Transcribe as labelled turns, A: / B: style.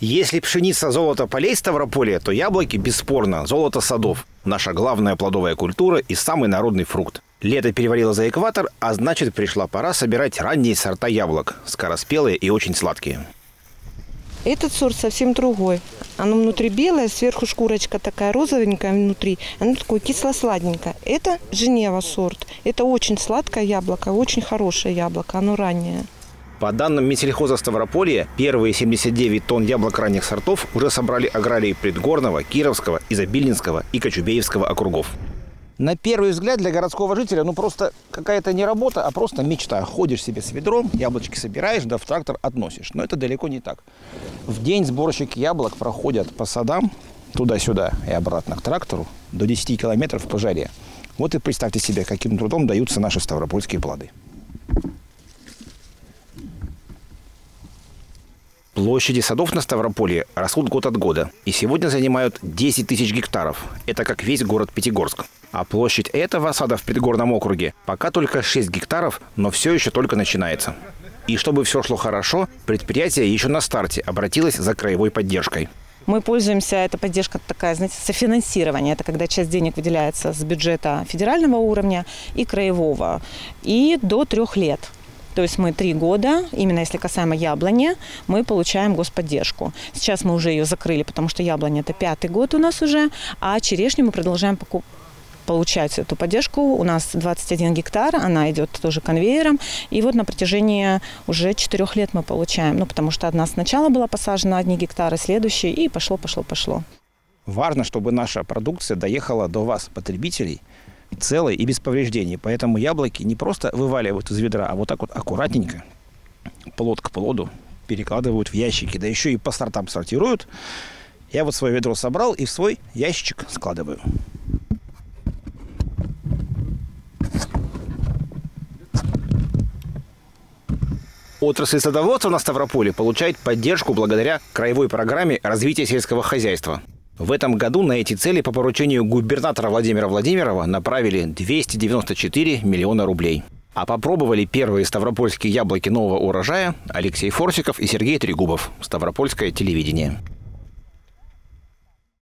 A: Если пшеница золото полей Ставрополья, то яблоки бесспорно золото садов. Наша главная плодовая культура и самый народный фрукт. Лето перевалило за экватор, а значит пришла пора собирать ранние сорта яблок. Скороспелые и очень сладкие.
B: Этот сорт совсем другой. Оно внутри белое, сверху шкурочка такая розовенькая внутри. Оно такое кисло-сладенькое. Это Женева сорт. Это очень сладкое яблоко, очень хорошее яблоко. Оно раннее.
A: По данным Минсельхоза Ставрополья, первые 79 тонн яблок ранних сортов уже собрали аграрии Предгорного, Кировского, Изобильнинского и Кочубеевского округов. На первый взгляд для городского жителя, ну просто какая-то не работа, а просто мечта. Ходишь себе с ведром, яблочки собираешь, да в трактор относишь. Но это далеко не так. В день сборщик яблок проходят по садам туда-сюда и обратно к трактору до 10 километров по жаре. Вот и представьте себе, каким трудом даются наши ставропольские плоды. Площади садов на Ставрополье растут год от года и сегодня занимают 10 тысяч гектаров. Это как весь город Пятигорск. А площадь этого сада в Предгорном округе пока только 6 гектаров, но все еще только начинается. И чтобы все шло хорошо, предприятие еще на старте обратилось за краевой поддержкой.
C: Мы пользуемся, эта поддержка такая, знаете, софинансирование. Это когда часть денег выделяется с бюджета федерального уровня и краевого. И до трех лет. То есть мы три года, именно если касаемо яблони, мы получаем господдержку. Сейчас мы уже ее закрыли, потому что яблоня это пятый год у нас уже, а черешню мы продолжаем покупать получать эту поддержку. У нас 21 гектар, она идет тоже конвейером. И вот на протяжении уже четырех лет мы получаем. Ну, потому что одна сначала была посажена, одни гектары, следующие, и пошло, пошло, пошло.
A: Важно, чтобы наша продукция доехала до вас, потребителей, целой и без повреждений. Поэтому яблоки не просто вываливают из ведра, а вот так вот аккуратненько, плод к плоду, перекладывают в ящики, да еще и по сортам сортируют. Я вот свое ведро собрал и в свой ящичек складываю. Отрасль садоводства на Ставрополе получает поддержку благодаря краевой программе развития сельского хозяйства. В этом году на эти цели по поручению губернатора Владимира Владимирова направили 294 миллиона рублей. А попробовали первые ставропольские яблоки нового урожая Алексей Форсиков и Сергей Трегубов. Ставропольское телевидение.